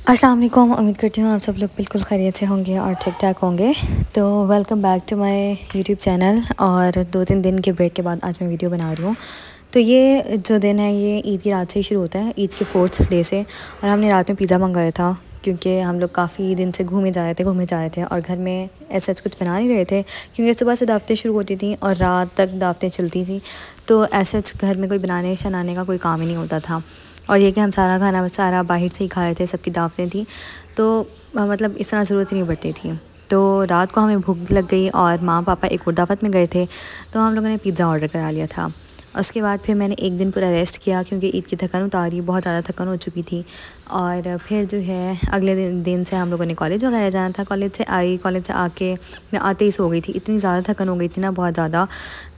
अस्सलाम वालेकुम उम्मीद करती हूँ आप सब लोग बिल्कुल खैरियत से होंगे और ठीक ठाक होंगे। तो welcome back to my YouTube channel और दो तीन दिन के ब्रेक के बाद आज मैं वीडियो बना रही हूँ। तो ये जो दिन है, ये ईद की रात से ही शुरू होता है, ईद के फोर्थ डे से। और हमने रात में पिज़्ज़ा मंगाया था, क्योंकि हम लोग काफ़ी दिन से घूमे जा रहे थे, घूमे जा रहे थे और घर में ऐसा कुछ बना नहीं रहे थे, क्योंकि सुबह से दावतें शुरू होती थी और रात तक दावतें चलती थी। तो ऐसा घर में कोई बनाने शनाने का कोई काम ही नहीं होता था। और ये कि हम सारा खाना, सारा बाहर से ही खा रहे थे, सबकी दावतें थी। तो मतलब इस तरह ज़रूरत ही नहीं पड़ती थी। तो रात को हमें भूख लग गई और माँ, पापा एक उर्दाफत में गए थे। तो हम लोगों ने पिज़्ज़ा ऑर्डर करा लिया था। उसके बाद फिर मैंने एक दिन पूरा रेस्ट किया क्योंकि ईद की थकान उतारी, बहुत ज़्यादा थकान हो चुकी थी। और फिर जो है, अगले दिन दिन से हम लोगों ने कॉलेज वगैरह जाना था। कॉलेज से आई कॉलेज से आके मैं आते ही सो गई थी। इतनी ज़्यादा थकान हो गई थी ना, बहुत ज़्यादा।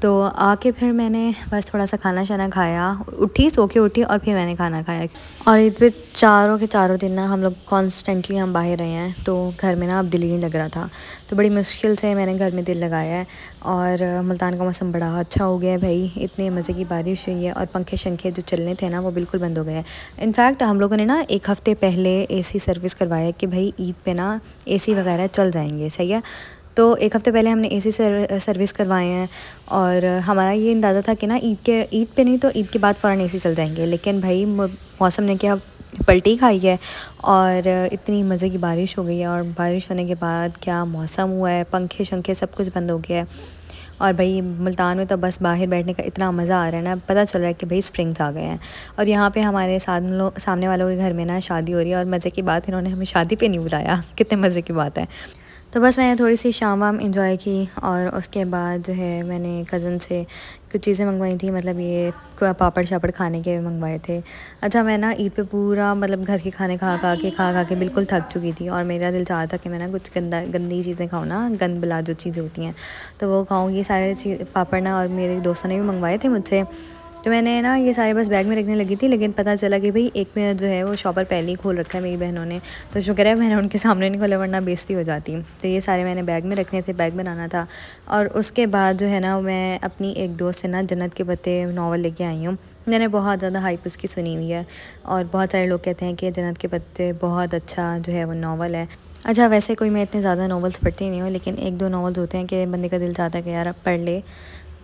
तो आके फिर मैंने बस थोड़ा सा खाना शाना खाया। उठी, सो के उठी और फिर मैंने खाना खाया। और ईद पे चारों के चारों दिन ना हम लोग कॉन्स्टेंटली हम बाहर रहे हैं। तो घर में ना अब दिल ही नहीं लग रहा था। तो बड़ी मुश्किल से मैंने घर में दिल लगाया है। और मुल्तान का मौसम बड़ा अच्छा हो गया है भाई। इतने मज़े की बारिश हुई है और पंखे शंखे जो चलने थे ना वो बिल्कुल बंद हो गए हैं। इनफैक्ट हम लोगों ने ना एक हफ़्ते पहले एसी सर्विस करवाया कि भाई ईद पे ना एसी वगैरह चल जाएँगे सही है? तो एक हफ़्ते पहले हमने एसी सर, सर्विस करवाए हैं और हमारा ये अंदाज़ा था कि ना ईद के ईद पे नहीं तो ईद के बाद फ़ौरन एसी चल जाएँगे लेकिन भाई मौसम ने क्या पलटी खाई है और इतनी मज़े की बारिश हो गई है और बारिश होने के बाद क्या मौसम हुआ है पंखे शंखे सब कुछ बंद हो गया है। और भाई मुल्तान में तो बस बाहर बैठने का इतना मज़ा आ रहा है ना, पता चल रहा है कि भाई स्प्रिंग्स आ गए हैं। और यहाँ पे हमारे साथ सामने वालों के घर में ना शादी हो रही है और मज़े की बात, इन्होंने हमें शादी पे नहीं बुलाया। कितने मज़े की बात है। तो बस मैंने थोड़ी सी शाम वाम इंजॉय की और उसके बाद जो है मैंने कज़न से कुछ चीज़ें मंगवाई थी मतलब ये पापड़ शापड़ खाने के मंगवाए थे। अच्छा मैं ना ईद पे पूरा मतलब घर के खाने खा खा के खा खा के बिल्कुल थक चुकी थी और मेरा दिल चाहता था कि मैं ना कुछ गंदा, गंदी चीज़ें खाऊँ ना, गंद बला जो चीज़ें होती हैं तो वो खाऊँ। ये सारे चीज़, पापड़ ना और मेरे दोस्तों ने भी मंगवाए थे मुझसे। तो मैंने ना ये सारे बस बैग में रखने लगी थी, लेकिन पता चला कि भाई एक में जो है वो शॉपर पहले ही खोल रखा है मेरी बहनों ने। तो शुक्र है, मैंने उनके सामने नहीं खोला, वरना बेजती हो जाती। तो ये सारे मैंने बैग में रखने थे, बैग बनाना था। और उसके बाद जो है ना, मैं अपनी एक दोस्त से ना जन्नत के पत्ते नावल लेके आई हूँ। मैंने बहुत ज़्यादा हाइप उसकी सुनी हुई है। और बहुत सारे लोग कहते हैं कि जन्नत के पत्ते बहुत अच्छा जो है वो नावल है। अच्छा वैसे कोई मैं इतने ज़्यादा नावल्स पढ़ती नहीं हूँ, लेकिन एक दो नावल्स होते हैं कि बंदे का दिल चाहता है कि यार, पढ़ ले।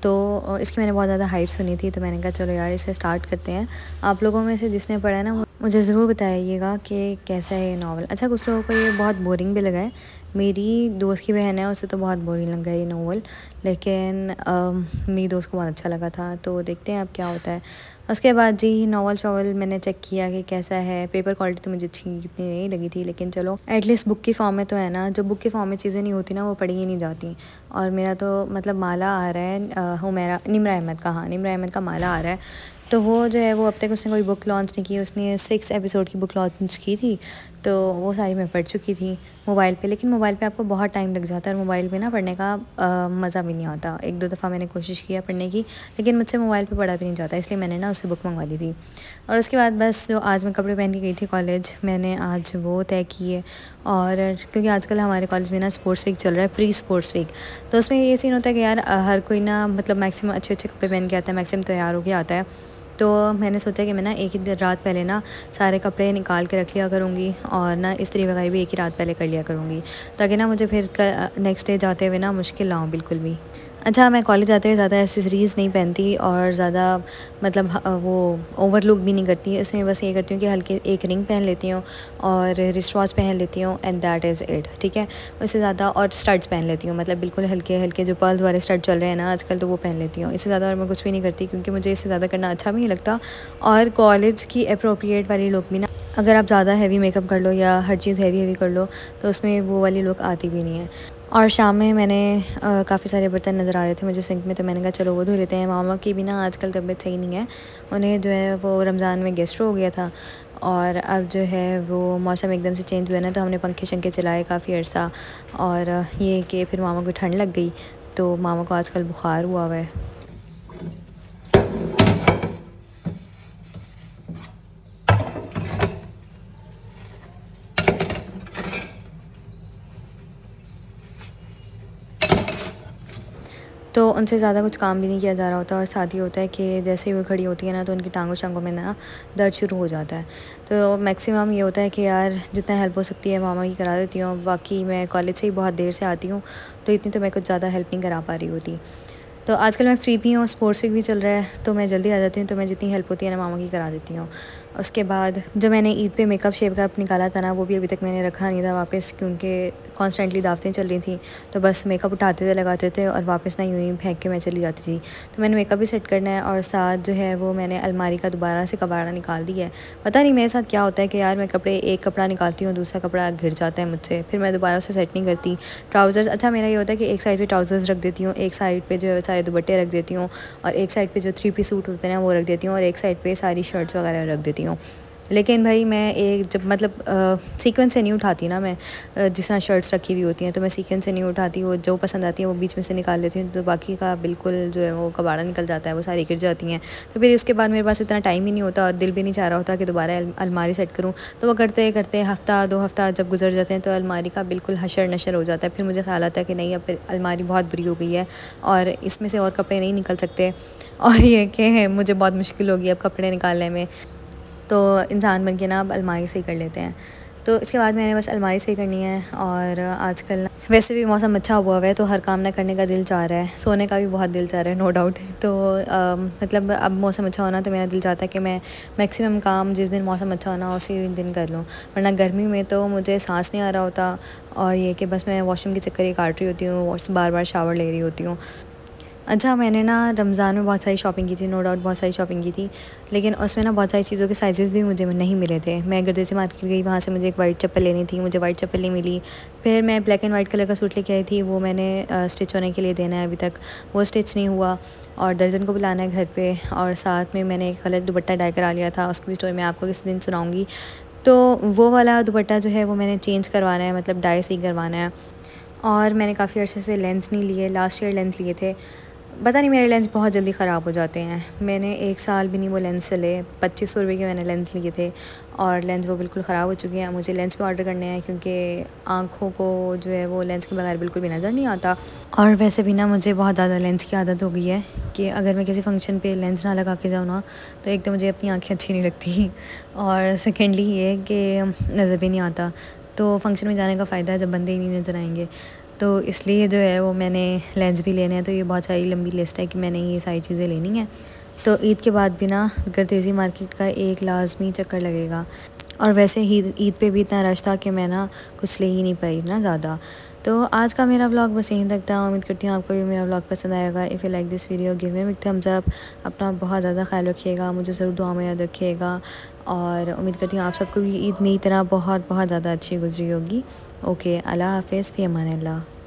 तो इसकी मैंने बहुत ज़्यादा हाइप सुनी थी तो मैंने कहा, चलो यार, इसे स्टार्ट करते हैं। आप लोगों में से जिसने पढ़ा है ना मुझे ज़रूर बताइएगा कि कैसा है ये नावल अच्छा कुछ लोगों को ये बहुत बोरिंग भी लगा है। मेरी दोस्त की बहन है, उसे तो बहुत बोरिंग लगा ये नावल लेकिन मेरी दोस्त को बहुत अच्छा लगा था। तो देखते हैं अब क्या होता है। उसके बाद जी नावल शॉवल मैंने चेक किया कि कैसा है। पेपर क्वालिटी तो मुझे अच्छी इतनी नहीं लगी थी, लेकिन चलो एटलीस्ट बुक की फॉर्म में तो है ना। जो बुक की फॉर्म में चीज़ें नहीं होती ना, वो पढ़ी ही नहीं जाती। और मेरा तो मतलब माला आ रहा है हुमेरा, निमरा अहमद का हाँ निमरा अहमद का माला आ रहा है। तो वो जो है, वो अब तक उसने कोई बुक लॉन्च नहीं की, उसने सिक्स एपिसोड की बुक लॉन्च की थी। तो वो सारी मैं पढ़ चुकी थी मोबाइल पे, लेकिन मोबाइल पे आपको बहुत टाइम लग जाता है और मोबाइल पे ना पढ़ने का मज़ा भी नहीं आता। एक दो दफ़ा मैंने कोशिश किया पढ़ने की, लेकिन मुझसे मोबाइल पे पढ़ा भी नहीं जाता, इसलिए मैंने ना उससे बुक मंगवा दी थी। और उसके बाद बस जो आज मैं कपड़े पहन के गई थी कॉलेज, मैंने आज वो तय किए और क्योंकि आजकल हमारे कॉलेज में ना स्पोर्ट्स वीक चल रहा है प्री स्पोर्ट्स वीक तो उसमें ये सीन होता है कि यार, हर कोई ना मतलब मैक्सिमम अच्छे अच्छे कपड़े पहन के आता है, मैक्सिमम तैयार होकर आता है। तो मैंने सोचा कि मैं ना एक ही रात पहले ना सारे कपड़े निकाल के रख लिया करूँगी और ना इस्त्री वगैरह भी एक ही रात पहले कर लिया करूँगी, ताकि ना मुझे फिर नेक्स्ट डे जाते हुए ना मुश्किल ना बिल्कुल भी। अच्छा मैं कॉलेज जाते हुए ज़्यादा एसेसरीज़ नहीं पहनती और ज़्यादा मतलब वो ओवर लुक भी नहीं करती। इसमें बस ये करती हूँ कि हल्के एक रिंग पहन लेती हूँ और रिस्ट वॉच पहन लेती हूँ एंड दैट इज़ इट ठीक है? उससे ज़्यादा और स्टड्स पहन लेती हूँ मतलब बिल्कुल हल्के हल्के जो पर्ल्स वाले स्टड चल रहे हैं ना, आजकल तो वो पहन लेती हूँ। इससे ज़्यादा और मैं कुछ भी नहीं करती क्योंकि मुझे इससे ज़्यादा करना अच्छा भी नहीं लगता और कॉलेज की अप्रोप्रिएट वाली लुक भी ना, अगर आप ज़्यादा हैवी मेकअप कर लो या हर चीज़ हैवी हैवी कर लो तो उसमें वो वाली लुक आती भी नहीं है। और शाम में मैंने काफ़ी सारे बर्तन नज़र आ रहे थे मुझे सिंक में तो मैंने कहा, चलो, वो धो लेते हैं। मामा की भी ना आजकल तबीयत सही नहीं है। उन्हें जो है, वो रमज़ान में गेस्ट हो गया था। और अब जो है, वो मौसम एकदम से चेंज हुआ ना तो हमने पंखे शंखे चलाए काफ़ी अर्सा। और ये कि फिर मामा को ठंड लग गई तो मामा को आजकल बुखार हुआ हुआ है। उनसे ज़्यादा कुछ काम भी नहीं किया जा रहा होता और साथ ही होता है कि जैसे ही वो खड़ी होती है ना तो उनकी टांगों शांगों में ना दर्द शुरू हो जाता है। तो मैक्सिमम ये होता है कि यार, जितना हेल्प हो सकती है मामा की करा देती हूँ, बाकी मैं कॉलेज से ही बहुत देर से आती हूँ तो इतनी तो मैं कुछ ज़्यादा हेल्प नहीं करा पा रही होती। तो आजकल मैं फ्री भी हूँ, स्पोर्ट्स वीक भी चल रहा है तो मैं जल्दी आ जाती हूँ तो मैं जितनी हेल्प होती है ना मामा की करा देती हूँ। उसके बाद जो मैंने ईद पे मेकअप शेप का निकाला था ना, वो भी अभी तक मैंने रखा नहीं था वापस, क्योंकि कॉन्स्टेंटली दावतें चल रही थी। तो बस मेकअप उठाते थे, लगाते थे और वापस ना यूँ ही फेंक के मैं चली जाती थी। तो मैंने मेकअप भी सेट करना है और साथ जो है वो मैंने अलमारी का दोबारा से कबाड़ा निकाल दिया है। पता नहीं मेरे साथ क्या होता है कि यार मैं कपड़े, एक कपड़ा निकालती हूँ, दूसरा कपड़ा घिर जाता है मुझसे। फिर मैं दोबारा उसे सेट नहीं करती। ट्राउज़र्स अच्छा मेरा ये होता है कि एक साइड पर ट्राउज़र्स रख देती हूँ, एक साइड पर जो है सारे दुबट्टे रख देती हूँ और एक साइड पर जो थ्री पी सूट होते हैं वो रख देती हूँ और एक साइड पर सारी शर्ट्स वगैरह रख देती हूँ। लेकिन भाई मैं एक जब मतलब सीक्वेंस से नहीं उठाती ना मैं जिस तरह शर्ट्स रखी हुई होती हैं तो मैं सीक्वेंस से नहीं उठाती, वो जो पसंद आती है वो बीच में से निकाल लेती हूँ तो बाकी का बिल्कुल जो है वो कबाड़ा निकल जाता है, वो सारी गिर जाती हैं। तो फिर उसके बाद मेरे पास इतना टाइम ही नहीं होता और दिल भी नहीं चाह रहा होता कि दोबारा अलमारी सेट करूँ। तो वो करते करते हफ़्ता, दो हफ़्ता जब गुजर जाते हैं तो अलमारी का बिल्कुल हशर नशर हो जाता है। फिर मुझे ख्याल आता है कि नहीं, अब अलमारी बहुत बुरी हो गई है और इसमें से और कपड़े नहीं निकल सकते। और ये कि मुझे बहुत मुश्किल होगी अब कपड़े निकालने में। तो इंसान बन के ना अब अलमारी सही कर लेते हैं। तो इसके बाद मैंने बस अलमारी सही करनी है और आजकल वैसे भी मौसम अच्छा हुआ हुआ है तो हर काम ना करने का दिल चाह रहा है। सोने का भी बहुत दिल चाह रहा है नो डाउट तो आ, मतलब अब मौसम अच्छा होना तो मेरा दिल चाहता है कि मैं मैक्सिमम काम जिस दिन मौसम अच्छा होना उसी दिन कर लूँ। वरना गर्मी में तो मुझे सांस नहीं आ रहा होता और ये कि बस मैं वॉशरूम के चक्कर ही काट रही होती हूँ बार बार शावर ले रही होती हूँ। अच्छा मैंने ना रमज़ान में बहुत सारी शॉपिंग की थी नो डाउट बहुत सारी शॉपिंग की थी, लेकिन उसमें ना बहुत सारी चीज़ों के साइजेस भी मुझे नहीं मिले थे। मैं गर्दे से मार्केट गई, वहाँ से मुझे एक वाइट चप्पल लेनी थी, मुझे वाइट चप्पल नहीं मिली। फिर मैं ब्लैक एंड वाइट कलर का सूट लेके आई थी, वो मैंने स्टिच होने के लिए देना है अभी तक। वो स्टिच नहीं हुआ और दर्जन को बुलाना है घर पर और साथ में मैंने एक गलत दुपट्टा डाई करा लिया था, उसकी भी स्टोरी मैं आपको किसी दिन सुनाऊँगी। तो वो वाला दुपट्टा जो है, वो मैंने चेंज करवाना है मतलब डाई सही करवाना है। और मैंने काफ़ी अर्से से लेंस नहीं लिए लास्ट ईयर लेंस लिए थे। पता नहीं, मेरे लेंस बहुत जल्दी ख़राब हो जाते हैं। मैंने एक साल भी नहीं वो लेंस चले पच्चीस सौ रुपये के मैंने लेंस लिए थे और लेंस वो बिल्कुल ख़राब हो चुके हैं। मुझे लेंस भी ऑर्डर करने हैं क्योंकि आँखों को जो है वो लेंस के बगैर बिल्कुल भी नज़र नहीं आता। और वैसे भी ना, मुझे बहुत ज़्यादा लेंस की आदत हो गई है कि अगर मैं किसी फ़ंक्शन पे लेंस ना लगा के जाऊँ ना तो एक तो मुझे अपनी आँखें अच्छी नहीं लगती। और सेकेंडली ये कि नज़र भी नहीं आता। तो फ़ंक्शन में जाने का फ़ायदा है जब बंदे ही नहीं नज़र आएँगे। तो इसलिए जो है वो मैंने लेंस भी लेने हैं तो ये बहुत सारी लंबी लिस्ट है कि मैंने ये सारी चीज़ें लेनी है। तो ईद के बाद भी ना गर्देजी मार्केट का एक लाजमी चक्कर लगेगा और वैसे ही ईद पे भी इतना रश था कि मैं ना कुछ ले ही नहीं पाई ना ज़्यादा। तो आज का मेरा ब्लॉग बस यहीं तक था। उम्मीद करती हूँ आपको ये मेरा ब्लॉग पसंद आएगा। If you like this video give me thumbs up अपना बहुत ज़्यादा ख्याल रखिएगा। मुझे ज़रूर दुआ में याद रखिएगा। और उम्मीद करती हूँ आप सबको भी ईद मेरी तरह बहुत बहुत ज़्यादा अच्छी गुजरी होगी। ओके अल्लाह हाफिज़, फ़ी अमान